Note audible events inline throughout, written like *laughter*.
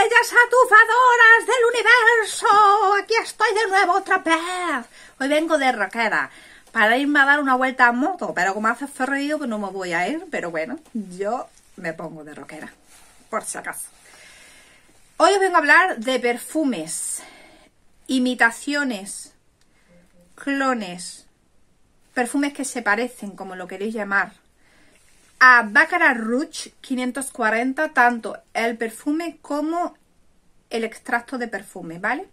estrellas atufadoras del universo! Aquí estoy de nuevo otra vez. Hoy vengo de Roquera para irme a dar una vuelta a moto, pero como hace frío pues no me voy a ir, pero bueno, yo me pongo de roquera, por si acaso. Hoy os vengo a hablar de perfumes, imitaciones, clones, perfumes que se parecen, como lo queréis llamar. A Baccarat Rouge 540, tanto el perfume como el extracto de perfume, ¿vale?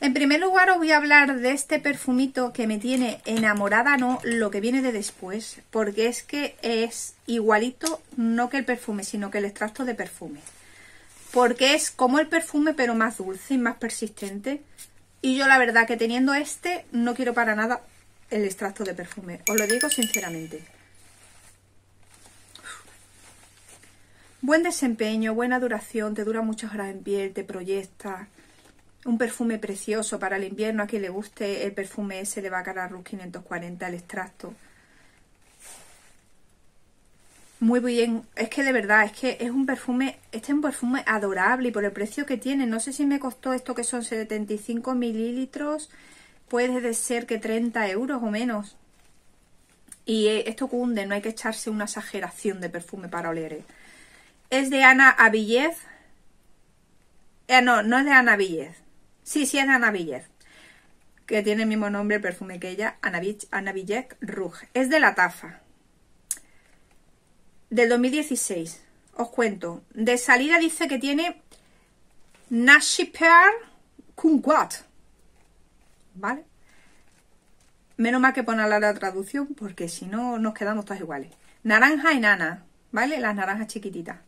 En primer lugar os voy a hablar de este perfumito que me tiene enamorada, no lo que viene de después, porque es que es igualito, no que el perfume, sino que el extracto de perfume. Porque es como el perfume, pero más dulce y más persistente. Y yo la verdad que teniendo este, no quiero para nada el extracto de perfume. Os lo digo sinceramente. Buen desempeño, buena duración, te dura muchas horas en piel, te proyecta. Un perfume precioso para el invierno, a quien le guste el perfume ese de Baccarat Rouge 540, el extracto. Muy bien, es que de verdad, es que es un perfume, este es un perfume adorable y por el precio que tiene, no sé si me costó esto que son 75 mililitros, puede ser que 30 euros o menos. Y eh, esto cunde, no hay que echarse una exageración de perfume para oler. Es de Ana Avillez. Eh, no, no es de Ana Avillez. Sí, sí es de Ana Avillez. Que tiene el mismo nombre el perfume que ella, Ana Avillez Rouge. Es de la Tafa. Del 2016. Os cuento. De salida dice que tiene Nashiper Kumquat. ¿Vale? Menos mal que ponerla la traducción porque si no nos quedamos todas iguales. Naranja y nana, ¿vale? Las naranjas chiquititas.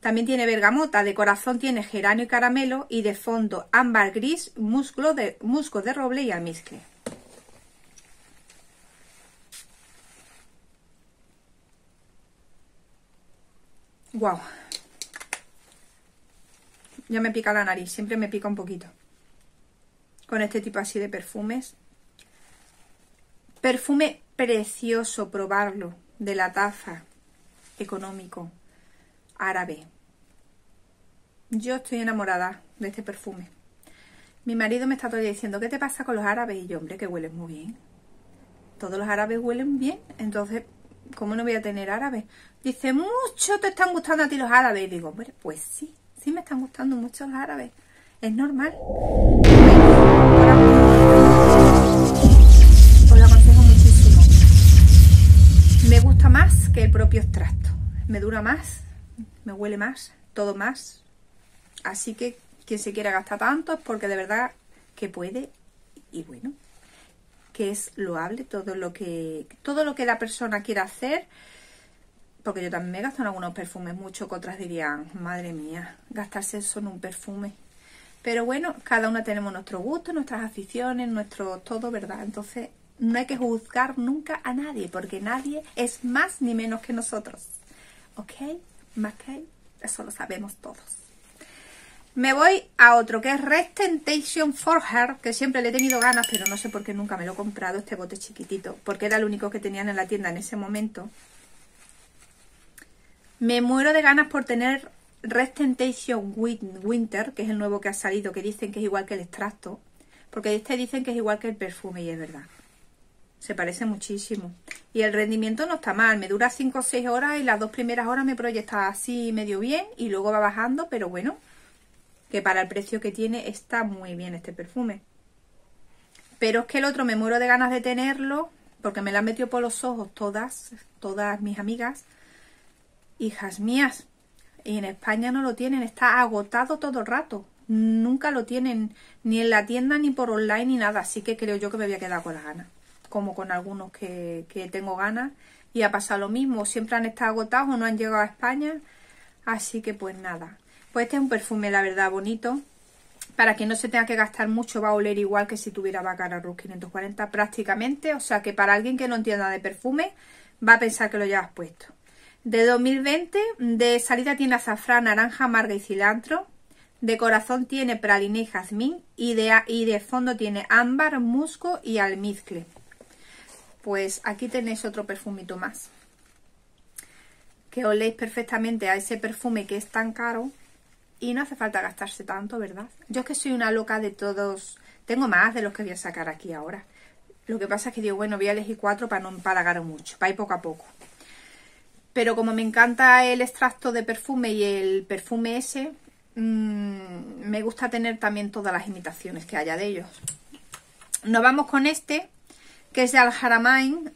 También tiene bergamota, de corazón tiene geranio y caramelo y de fondo ámbar gris, musgo de, musgo de roble y almizcle. Wow. Ya me pica la nariz, siempre me pica un poquito. Con este tipo así de perfumes. Perfume precioso, probarlo, de la taza, económico árabe. Yo estoy enamorada de este perfume. Mi marido me está todavía diciendo, ¿qué te pasa con los árabes? Y yo, hombre, que huelen muy bien. Todos los árabes huelen bien, entonces, ¿cómo no voy a tener árabes? Dice, mucho te están gustando a ti los árabes. Y digo, hombre, pues sí, sí me están gustando mucho los árabes. Es normal. Os lo aconsejo muchísimo. Me gusta más que el propio extracto. Me dura más me huele más, todo más. Así que quien se quiera gastar tanto porque de verdad que puede y bueno, que es loable todo lo que todo lo que la persona quiera hacer. Porque yo también me gasto en algunos perfumes mucho que otras dirían, madre mía, gastarse eso en un perfume. Pero bueno, cada una tenemos nuestro gusto, nuestras aficiones, nuestro todo, ¿verdad? Entonces no hay que juzgar nunca a nadie, porque nadie es más ni menos que nosotros. ¿Ok? McKay, eso lo sabemos todos. Me voy a otro que es Restentation for Her, que siempre le he tenido ganas, pero no sé por qué nunca me lo he comprado, este bote chiquitito, porque era el único que tenían en la tienda en ese momento. Me muero de ganas por tener Restentation Winter, que es el nuevo que ha salido, que dicen que es igual que el extracto, porque este dicen que es igual que el perfume y es verdad. Se parece muchísimo. Y el rendimiento no está mal. Me dura 5 o 6 horas y las dos primeras horas me proyecta así medio bien y luego va bajando, pero bueno, que para el precio que tiene está muy bien este perfume. Pero es que el otro me muero de ganas de tenerlo porque me lo han metido por los ojos todas, todas mis amigas, hijas mías. Y en España no lo tienen, está agotado todo el rato. Nunca lo tienen ni en la tienda, ni por online, ni nada. Así que creo yo que me voy a quedar con las ganas como con algunos que, tengo ganas. Y ha pasado lo mismo, siempre han estado agotados o no han llegado a España. Así que pues nada. Pues este es un perfume, la verdad, bonito. Para que no se tenga que gastar mucho, va a oler igual que si tuviera Baccarat Rouge 540 prácticamente. O sea que para alguien que no entienda de perfume, va a pensar que lo llevas puesto. De 2020, de salida tiene azafrán, naranja, amarga y cilantro. De corazón tiene praliné y jazmín. Y de, y de fondo tiene ámbar, musgo y almizcle pues aquí tenéis otro perfumito más. Que oléis perfectamente a ese perfume que es tan caro y no hace falta gastarse tanto, ¿verdad? Yo es que soy una loca de todos, Tengo más de los que voy a sacar aquí ahora. Lo que pasa es que digo, bueno, voy a elegir cuatro para no empalagar mucho, para ir poco a poco. Pero como me encanta el extracto de perfume y el perfume ese, mmm, me gusta tener también todas las imitaciones que haya de ellos. Nos vamos con este, que es de Al Haramain,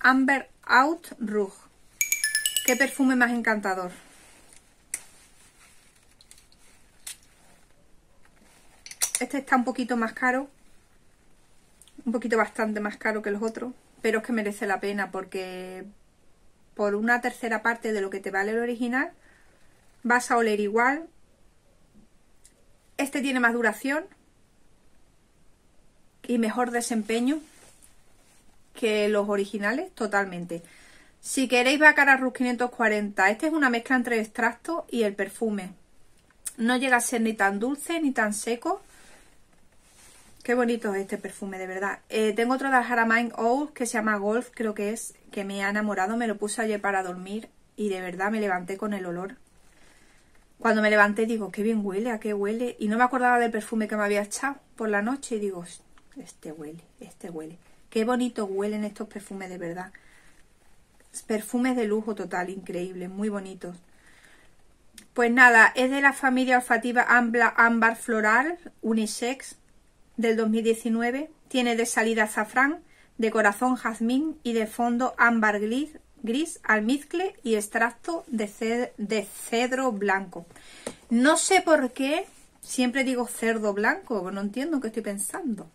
Amber Out Rouge. Qué perfume más encantador. Este está un poquito más caro. Un poquito bastante más caro que los otros. Pero es que merece la pena porque por una tercera parte de lo que te vale el original vas a oler igual. Este tiene más duración y mejor desempeño que los originales, totalmente. Si queréis Baccarat Rouge 540, este es una mezcla entre el extracto y el perfume. No llega a ser ni tan dulce ni tan seco. Qué bonito es este perfume, de verdad. Eh, tengo otro de Haramain Oud que se llama Golf, creo que es, que me ha enamorado. Me lo puse ayer para dormir y de verdad me levanté con el olor. Cuando me levanté digo, qué bien huele, a qué huele. Y no me acordaba del perfume que me había echado por la noche y digo, este huele, este huele. Qué bonito huelen estos perfumes de verdad. Perfumes de lujo total, increíble, muy bonitos. Pues nada, es de la familia olfativa Ámbar Floral Unisex del 2019. Tiene de salida azafrán, de corazón jazmín y de fondo ámbar gris, gris almizcle y extracto de, de cedro blanco. No sé por qué siempre digo cerdo blanco, no entiendo qué estoy pensando.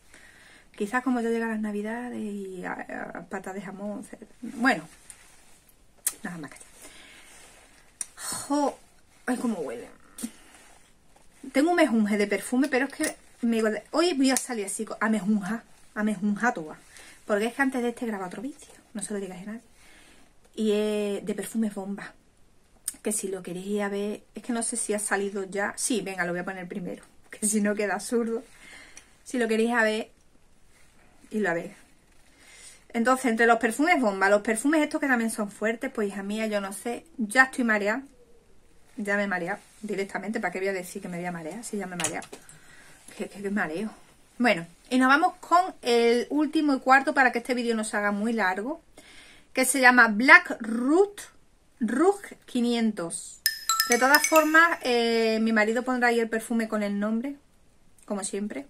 Quizás como ya llega las navidades y a, patas de jamón, bueno, nada más que jo, ay cómo huele. Tengo un mejunje de perfume, pero es que hoy voy a salir así, a mejunja, a mejunja toda. Porque es que antes de este graba otro vídeo, no se lo digáis a nadie. Y es de perfumes bomba. Que si lo queréis a ver, es que no sé si ha salido ya. Sí, venga, lo voy a poner primero, *laughs* que si no queda absurdo. Si lo queréis a ver y lo veis. Entonces, entre los perfumes bomba, los perfumes estos que también son fuertes, pues hija mía, yo no sé, ya estoy mareada. Ya me he mareado directamente, ¿para qué voy a decir que me voy a marear? Si ya me he mareado. Que, mareo. Bueno, y nos vamos con el último y cuarto para que este vídeo no se haga muy largo. Que se llama Black Root Rouge 500. De todas formas, eh, mi marido pondrá ahí el perfume con el nombre, como siempre.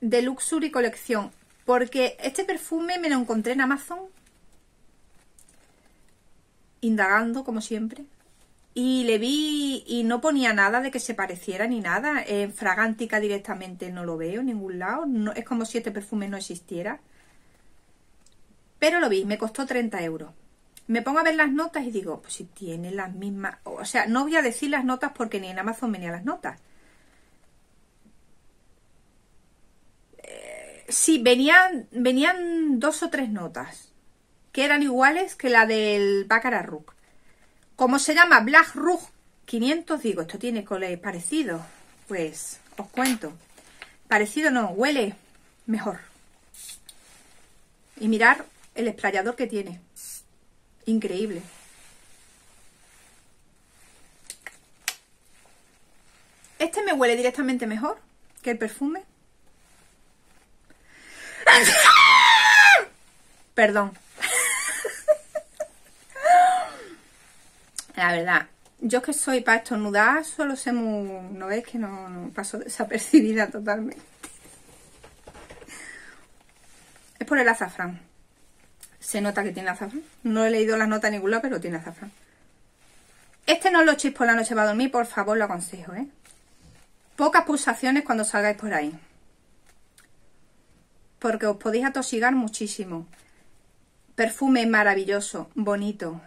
De Luxury Colección. Porque este perfume me lo encontré en Amazon. Indagando, como siempre y le vi y no ponía nada de que se pareciera ni nada. En Fragántica directamente no lo veo en ningún lado. No, es como si este perfume no existiera. Pero lo vi, me costó 30 euros. Me pongo a ver las notas y digo, pues si tiene las mismas... O sea, no voy a decir las notas porque ni en Amazon venía las notas. Eh, sí, venían, venían dos o tres notas que eran iguales que la del Baccarat Rook. Como se llama Black Rouge 500, digo, esto tiene color parecido. Pues os cuento. Parecido no, huele mejor. Y mirar el esprayador que tiene. Increíble. Este me huele directamente mejor que el perfume. *laughs* Perdón. La verdad, yo que soy para estornudar, solo sé muy... ¿No ves que no, paso desapercibida totalmente? Es por el azafrán. Se nota que tiene azafrán. No he leído la nota en ningún lado, pero tiene azafrán. Este no lo echéis por la noche para dormir, por favor, lo aconsejo, ¿eh? Pocas pulsaciones cuando salgáis por ahí. Porque os podéis atosigar muchísimo. Perfume maravilloso, bonito,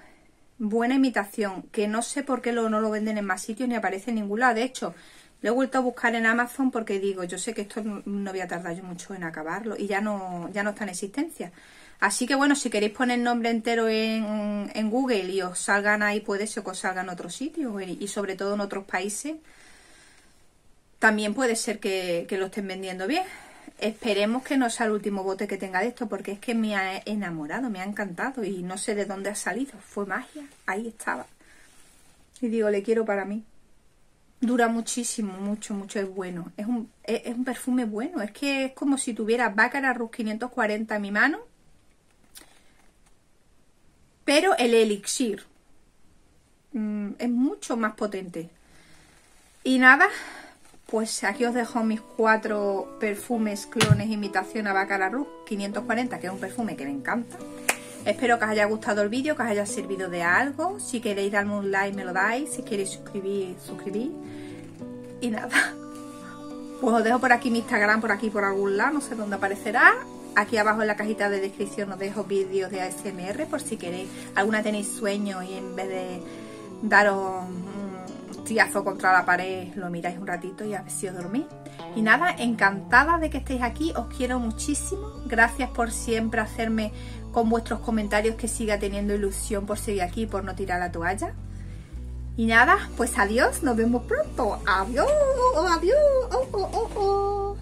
buena imitación, que no sé por qué lo, no lo venden en más sitios ni aparece en ningún lado. De hecho, lo he vuelto a buscar en Amazon porque digo, yo sé que esto no voy a tardar yo mucho en acabarlo y ya no, ya no está en existencia. Así que bueno, si queréis poner nombre entero en, en Google y os salgan ahí, puede ser que os salgan en otros sitios y sobre todo en otros países, también puede ser que, que lo estén vendiendo bien. Esperemos que no sea el último bote que tenga de esto, porque es que me ha enamorado, me ha encantado y no sé de dónde ha salido. Fue magia, ahí estaba. Y digo, le quiero para mí. Dura muchísimo, mucho, mucho, es bueno. Es un, es, un perfume bueno. Es que es como si tuviera Baccarat Rouge 540 en mi mano. Pero el elixir mm, es mucho más potente. Y nada, pues aquí os dejo mis cuatro perfumes, clones, imitación a Baccarat Rouge 540, que es un perfume que me encanta. Espero que os haya gustado el vídeo, que os haya servido de algo. Si queréis darme un like, me lo dais. Si queréis suscribir, suscribir. Y nada. Pues os dejo por aquí mi Instagram, por aquí por algún lado, no sé dónde aparecerá. Aquí abajo en la cajita de descripción os dejo vídeos de ASMR por si queréis. Alguna tenéis sueño y en vez de daros un tiazo contra la pared, lo miráis un ratito y a ver si os dormís. Y nada, encantada de que estéis aquí, os quiero muchísimo. Gracias por siempre hacerme con vuestros comentarios que siga teniendo ilusión por seguir aquí, por no tirar la toalla. Y nada, pues adiós, nos vemos pronto. Adiós, adiós. Oh, oh, oh,